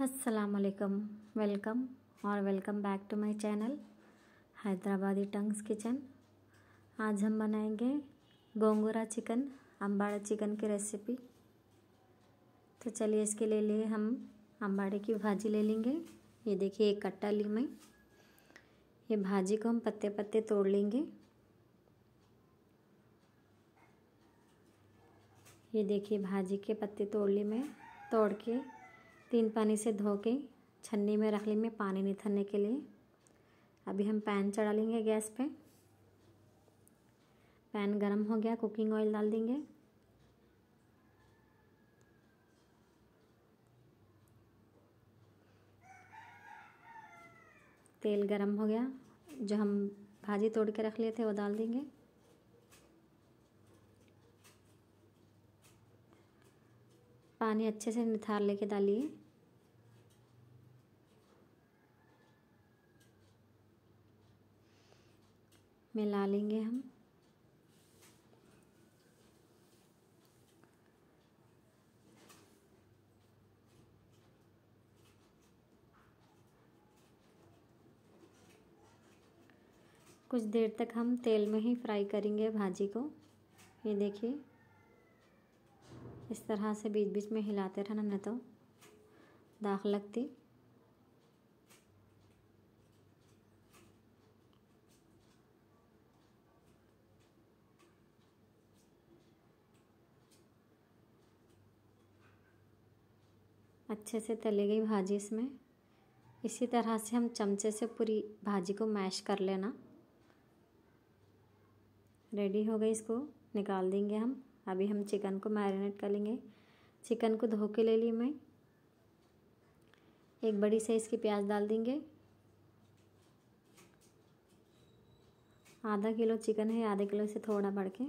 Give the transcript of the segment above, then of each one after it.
अस्सलाम वालेकुम वेलकम और welcome back to my channel Hyderabadi tongues kitchen आज हम बनाएँगे गोंगूरा चिकन अम्बाड़ा चिकन की रेसिपी तो चलिए इसके लिए लिए हम अम्बाड़े की भाजी ले लेंगे। ये देखिए, एक कट्टा ली मैं। ये भाजी को हम पत्ते पत्ते तोड़ लेंगे। ये देखिए, भाजी के पत्ते तोड़ ली मैं। तोड़ के तीन पानी से धो के, छन्नी में रख ली मैं पानी निथरने के लिए। अभी हम पैन चढ़ा लेंगे गैस पे। पैन गरम हो गया, कुकिंग ऑयल डाल देंगे। तेल गरम हो गया, जो हम भाजी तोड़ के रख लिए थे वो डाल देंगे। पानी अच्छे से निथार लेके डालिए। मिला लेंगे हम। कुछ देर तक हम तेल में ही फ्राई करेंगे भाजी को। ये देखिए। इस तरह से बीच बीच में हिलाते रहना नहीं तो दाग लगती। अच्छे से तली गई भाजी इसमें। इसी तरह से हम चमचे से पूरी भाजी को मैश कर लेना। रेडी हो गई इसको, निकाल देंगे हम। अभी हम चिकन को मैरिनेट कर लेंगे। चिकन को धो के ले ली मैं। एक बड़ी साइज़ की प्याज डाल देंगे। आधा किलो चिकन है, आधे किलो से थोड़ा बढ़ के।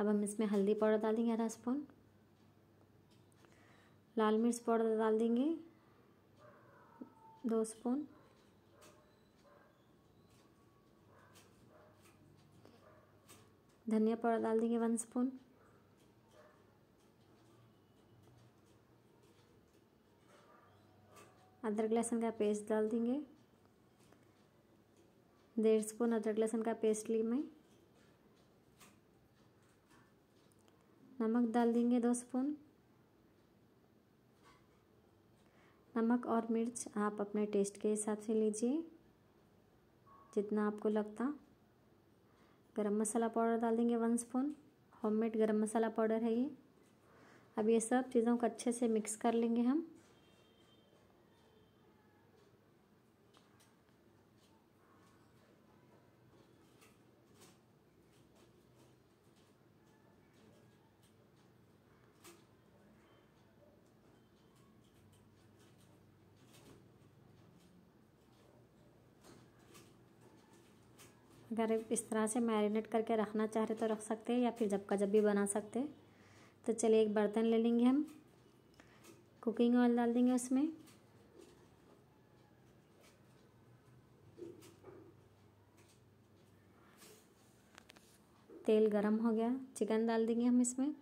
अब हम इसमें हल्दी पाउडर डाल देंगे, आधा स्पून। लाल मिर्च पाउडर डाल देंगे, दो स्पून। धनिया पाउडर डाल देंगे, वन स्पून। अदरक लहसुन का पेस्ट डाल देंगे। डेढ़ स्पून अदरक लहसुन का पेस्ट ली मैं। नमक डाल देंगे दो स्पून। नमक और मिर्च आप अपने टेस्ट के हिसाब से लीजिए, जितना आपको लगता। गरम मसाला पाउडर डाल देंगे वन स्पून। होममेड गरम मसाला पाउडर है ये। अब ये सब चीज़ों को अच्छे से मिक्स कर लेंगे हम। अगर इस तरह से मैरिनेट करके रखना चाह रहे तो रख सकते हैं या फिर जब का जब भी बना सकते हैं। तो चलिए एक बर्तन ले लेंगे हम। कुकिंग ऑयल डाल देंगे उसमें। तेल गरम हो गया। चिकन डाल देंगे हम इसमें।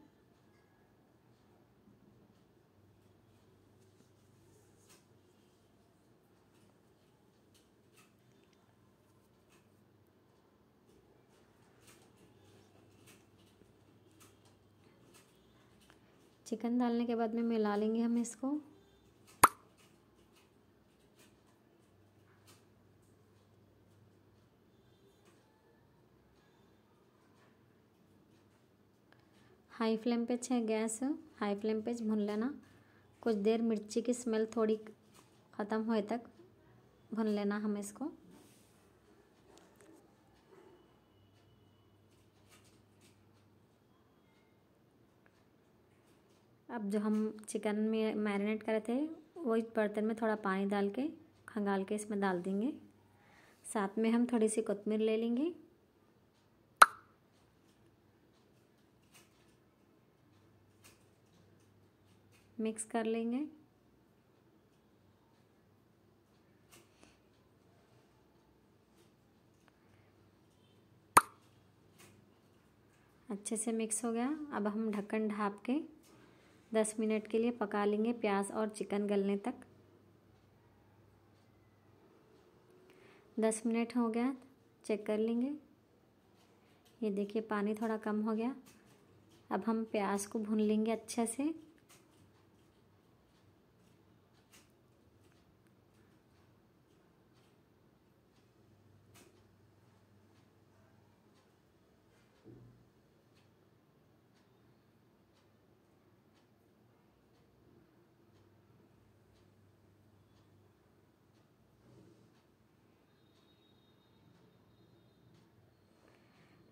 चिकन डालने के बाद में मिला लेंगे हम इसको। हाई फ्लेम पे छः गैस, हाई फ्लेम पे भून लेना। कुछ देर मिर्ची की स्मेल थोड़ी ख़त्म होए तक भून लेना हम इसको। अब जो हम चिकन में मैरिनेट करे थे वो इस बर्तन में थोड़ा पानी डाल के, खंगाल के इसमें डाल देंगे। साथ में हम थोड़ी सी कोतमीर ले लेंगे। मिक्स कर लेंगे। अच्छे से मिक्स हो गया। अब हम ढक्कन ढाप के दस मिनट के लिए पका लेंगे प्याज और चिकन गलने तक। दस मिनट हो गया, चेक कर लेंगे। ये देखिए, पानी थोड़ा कम हो गया। अब हम प्याज को भून लेंगे अच्छे से।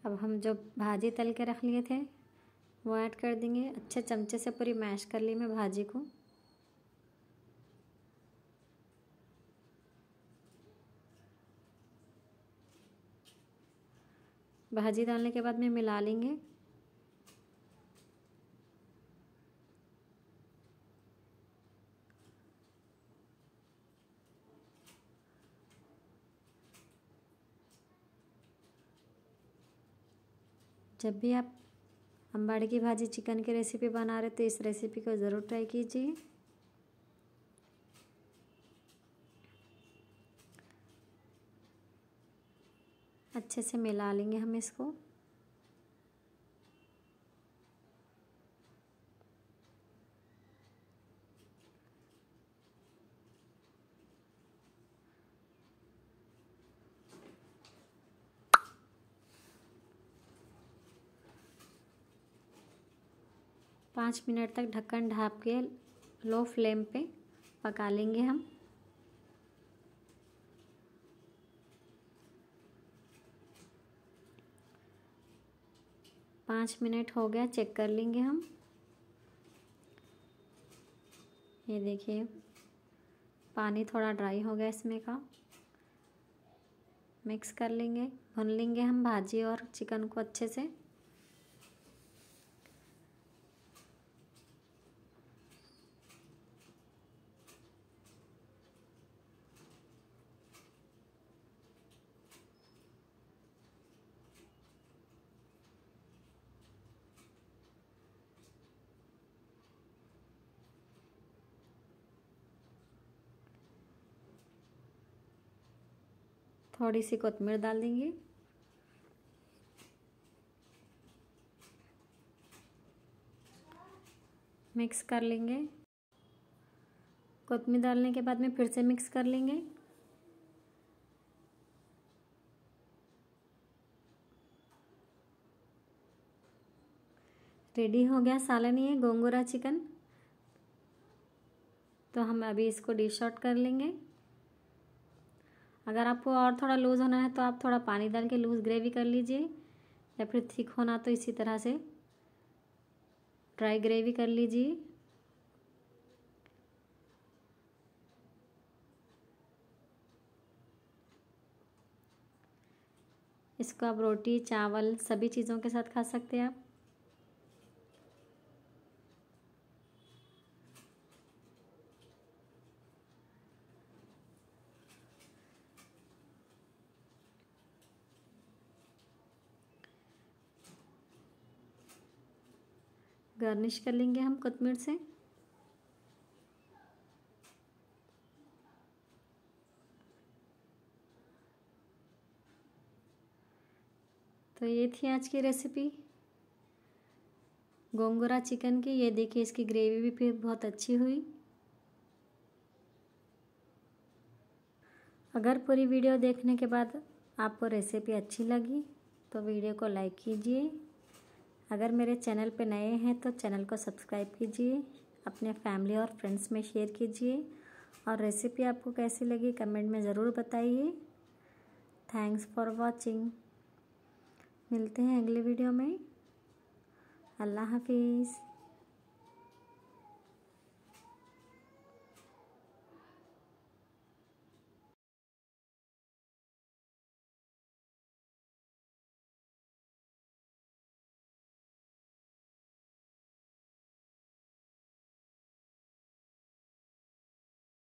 अब हम जो भाजी तल के रख लिए थे, वो ऐड कर देंगे। अच्छे चमचे से पूरी मैश कर ली मैं भाजी को। भाजी डालने के बाद में मिला लेंगे। जब भी आप अम्बाड़ी की भाजी चिकन की रेसिपी बना रहे तो इस रेसिपी को ज़रूर ट्राई कीजिए। अच्छे से मिला लेंगे हम इसको। पाँच मिनट तक ढक्कन ढाप के लो फ्लेम पे पका लेंगे हम। पाँच मिनट हो गया, चेक कर लेंगे हम। ये देखिए, पानी थोड़ा ड्राई हो गया इसमें का। मिक्स कर लेंगे, भून लेंगे हम भाजी और चिकन को अच्छे से। थोड़ी सी कोतमीर डाल देंगे। मिक्स कर लेंगे। कोतमीर डालने के बाद में फिर से मिक्स कर लेंगे। रेडी हो गया सालन ये गोंगूरा चिकन। तो हम अभी इसको डिश आउट कर लेंगे। अगर आपको और थोड़ा लूज़ होना है तो आप थोड़ा पानी डाल के लूज़ ग्रेवी कर लीजिए, या फिर थिक होना तो इसी तरह से ड्राई ग्रेवी कर लीजिए। इसको आप रोटी, चावल, सभी चीज़ों के साथ खा सकते हैं आप। गार्निश कर लेंगे हम कोतमीर से। तो ये थी आज की रेसिपी गोंगुरा चिकन की, ये देखिए इसकी ग्रेवी भी फिर बहुत अच्छी हुई। अगर पूरी वीडियो देखने के बाद आपको रेसिपी अच्छी लगी तो वीडियो को लाइक कीजिए। अगर मेरे चैनल पे नए हैं तो चैनल को सब्सक्राइब कीजिए, अपने फैमिली और फ्रेंड्स में शेयर कीजिए। और रेसिपी आपको कैसी लगी कमेंट में ज़रूर बताइए। Thanks for watching. मिलते हैं अगले वीडियो में। अल्लाह हाफिज़।